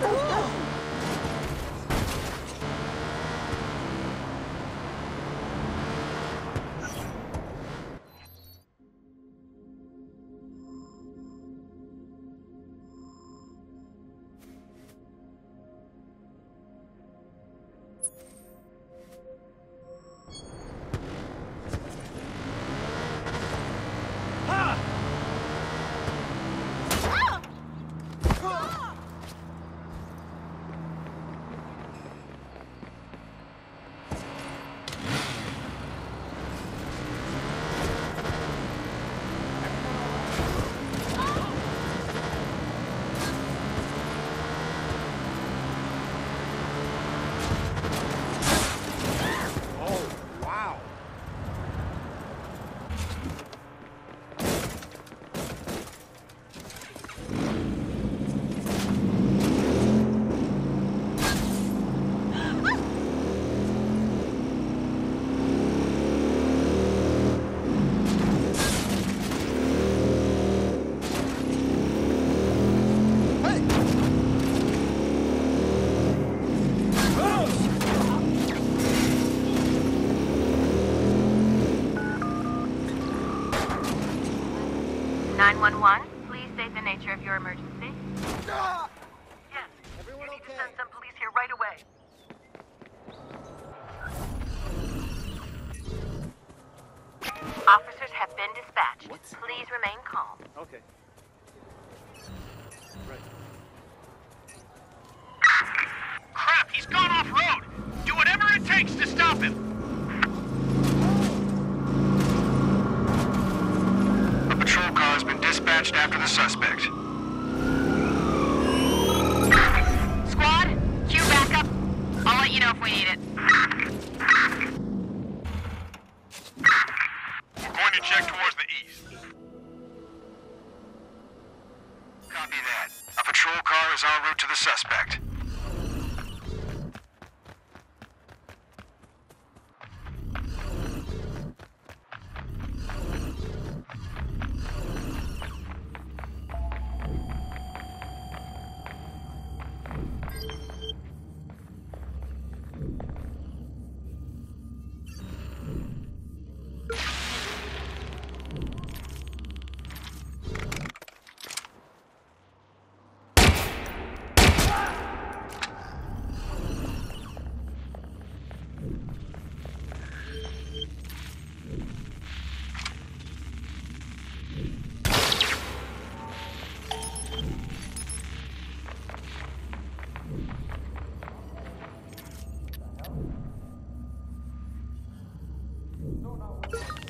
Oh, been dispatched. What? Please remain calm. Okay. Right. Crap, he's gone off road. Do whatever it takes to stop him. A patrol car has been dispatched after the suspect. No, no.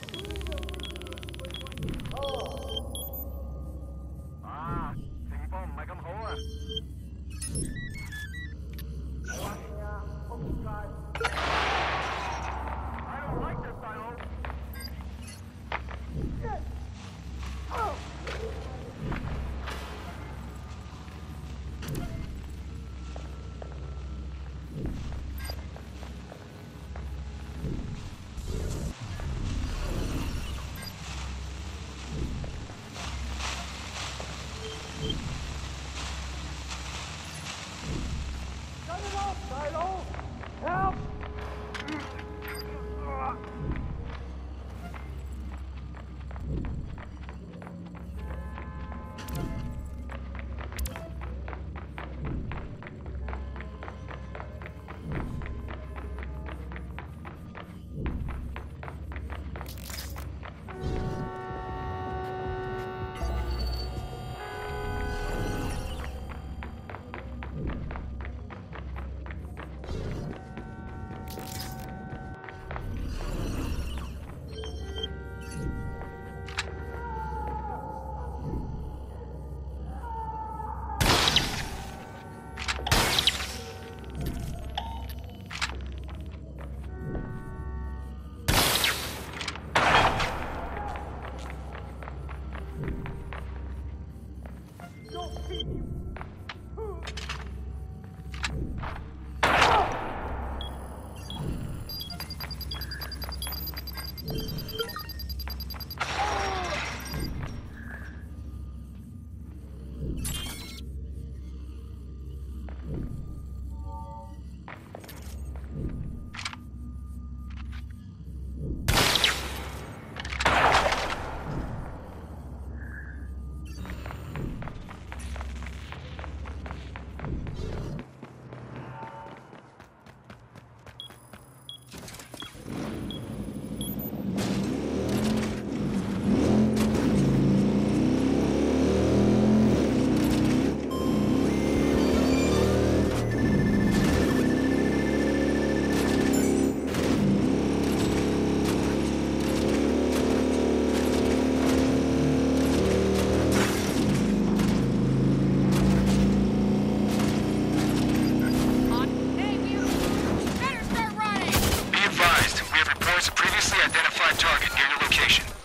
There is a previously identified target near your location.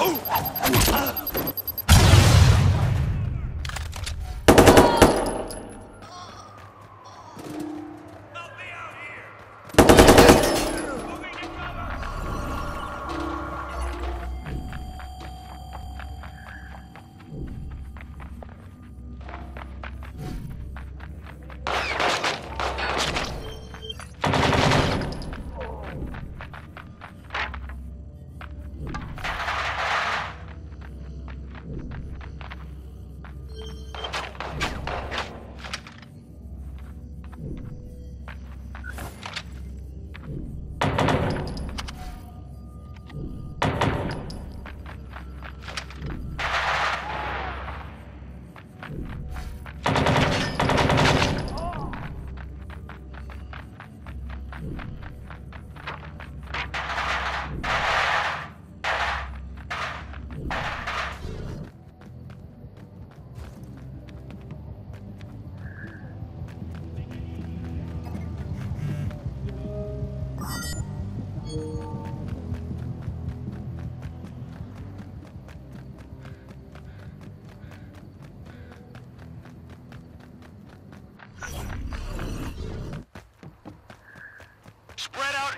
Oh!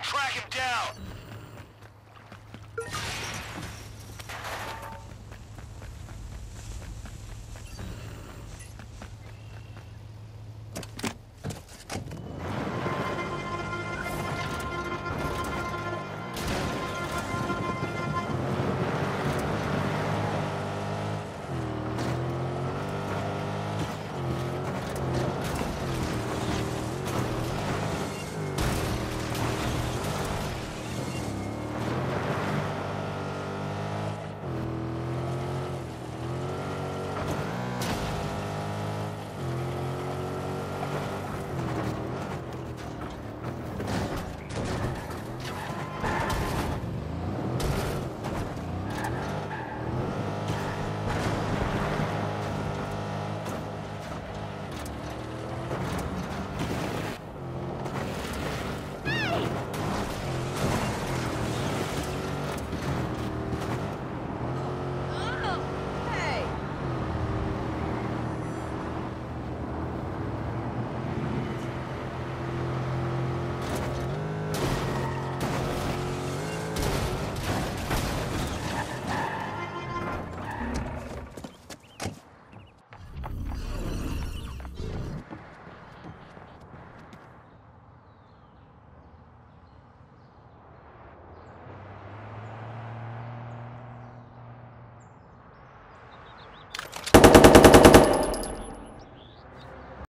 Track him down.